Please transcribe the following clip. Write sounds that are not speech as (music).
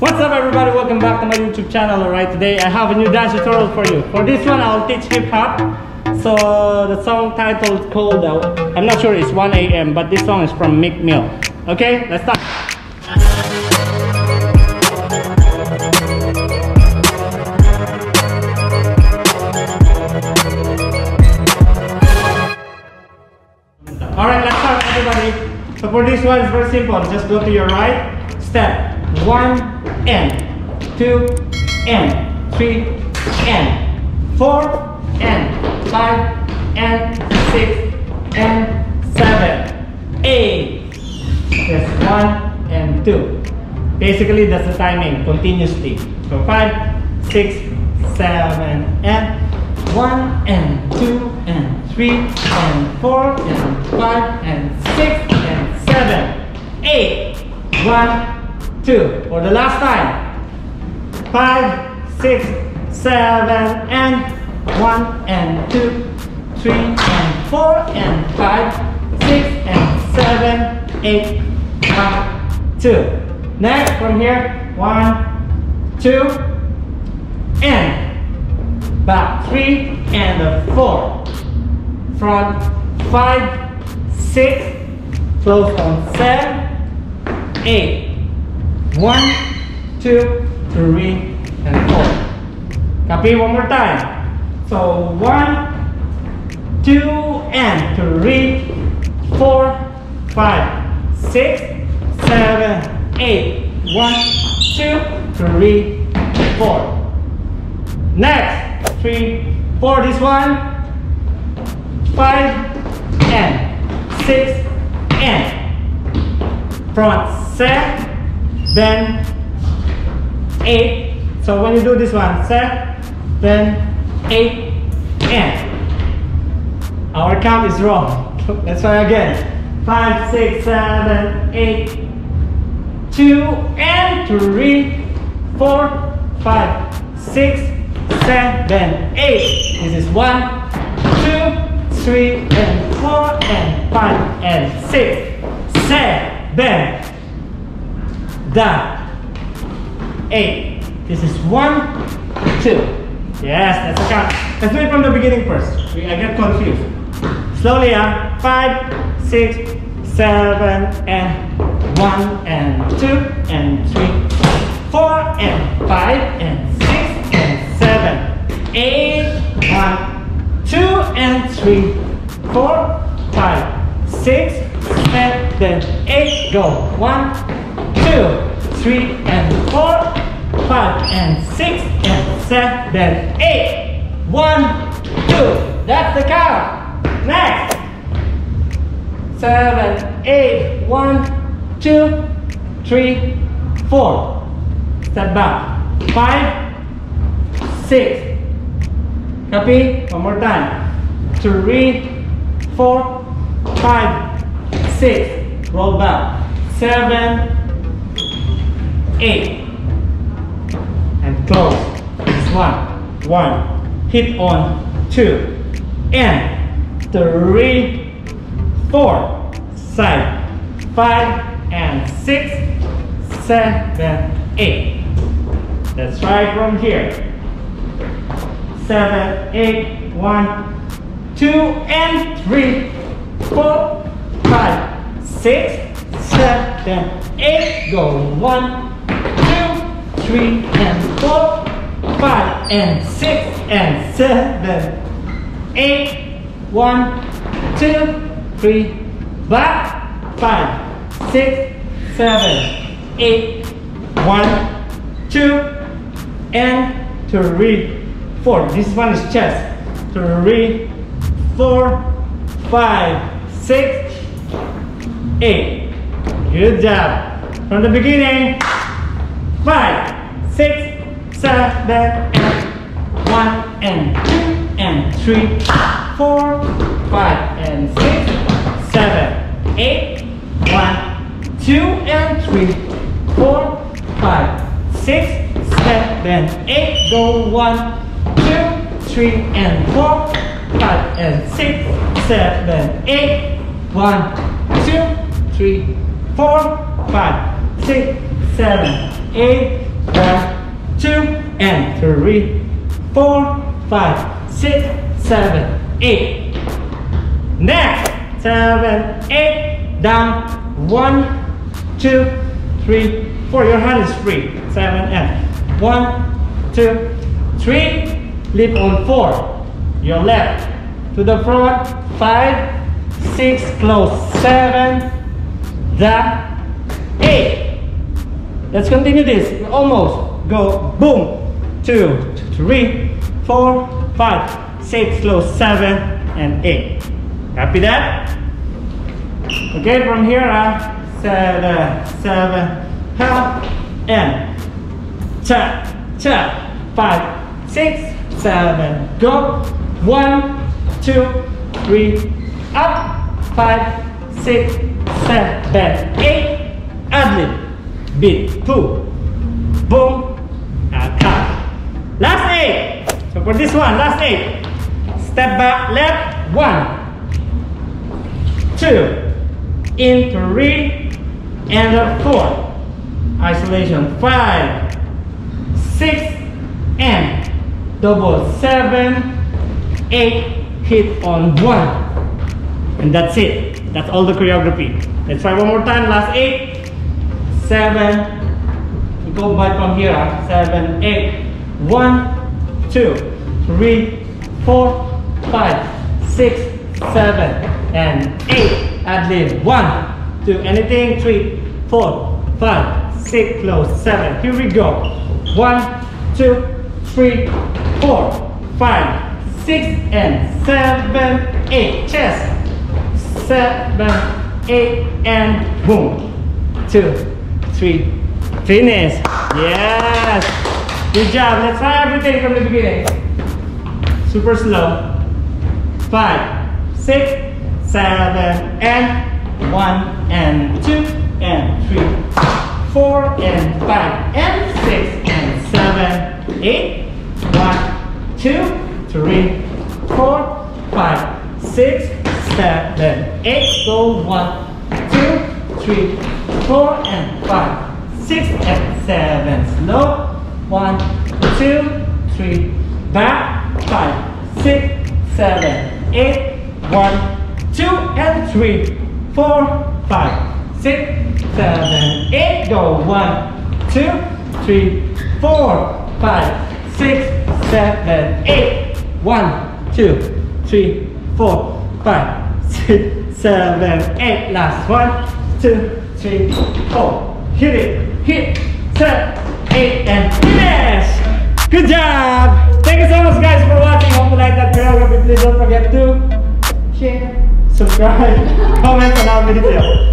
What's up everybody, welcome back to my YouTube channel. Alright, today I have a new dance tutorial for you. For this one, I'll teach hip hop. So the song title is called, uh, I'm not sure it's 1am, but this song is from Meek Mill. Okay, let's start. Alright, let's start everybody. So for this one, it's very simple. Just go to your right, step one and two and three and four and five and six and seven, eight. Just one and two. Basically, that's the timing continuously. So five, six, seven, and one and two and three and four and five and six and seven, eight, one, two. For the last time. Five, six, seven, and one and two, three and four and five, six and seven, eight, one, two. Next from here, one, two, and back three and four front five six close on seven eight one two three and four copy one more time so one two and three, four, five, six, seven, eight. One, two, three, four. next three, four. This one, five and six and front set, then eight. So when you do this one, set, then eight and. Our count is wrong. (laughs) Let's try again. Five, six, seven, eight, two, and three, four, five, six, seven, eight. This is one, two, three, and four, and five, and six, seven, down, eight. This is one, two. Yes, that's a count. Let's do it from the beginning first. I get confused. Slowly, ah. Five, six, seven, and one, and two, and three, four, and five, and seven, eight, one, two, and three, four, five, six, seven, eight. Go. One, two, three, and four, five, and six, and seven, eight. One, two. That's the count. Next. Seven, eight, one, two, three, four. Step back. Five, six. Copy? One more time. Three, four, five, six. Roll back. Seven, eight. And close. This one. One. Hit on two. And three, four. Side. Five and six, seven, eight. Let's try from here seven, eight, one, two, and three, four, five, six, seven, eight. Go one, three, and four, five, and six, and seven, eight. One, two, three, back, five, six, seven, eight. One, two, and three four. This one is chest. Three, four, five, six, eight. Good job. From the beginning. Five, six, seven, and one, and two, and three, four, five, and six, seven, eight, one, two, and three, four, five, six, seven, eight. Go one, three and four, five and six, seven, eight, one, two, three, four, five, six, seven, eight, One, two, and three, four, five, six, seven, eight. Next, seven, eight, down, one, two, three, four. Your hand is free. Seven and one, two, three. Lift on four. Your left to the front. Five, six, close. Seven, the eight. Let's continue this. Almost. Go. Boom. Two, three, four, five, six, close. Seven and eight. Copy that? Okay, from here, uh, seven, seven, half, and cha, cha, five, six, seven, go. One, two, three, up, five, six, seven, eight, adlib, beat, two, boom, and cut. Last eight. So for this one, last eight. Step back, left, one, two, in three, and a four. Isolation, five, six, and double seven, eight, hit on one. And that's it. That's all the choreography. Let's try one more time. Last eight, seven, go back from here. huh? Seven, eight, one, two, three, four, five, six, seven, and eight. Add lib. One, two, anything. Three, four, five, six, close. Seven. Here we go. One, two, three, four, five, six, and seven, eight. Chest. Seven, eight, and boom. Two, three, finish. Yes. Good job. Let's try everything from the beginning. Super slow. Five, six, seven, and one, and two, and three, four, and five, and six, and seven, eight, one, two, three, four, five, six, seven, eight. Go one, three, four, and five, six, and seven. Slow. One, two, three, back, five, six, seven, eight, one, two, and three, four, five, six, seven, eight. Go one, two, three, four, five, six, seven, eight. One, two, three, four, five, six, seven, eight. Last one, two, three, four. Hit it, hit, seven, eight, and finish. Good job. Thank you so much, guys, for watching. Hope you like that choreography. Please don't forget to share, subscribe, (laughs) comment on our video.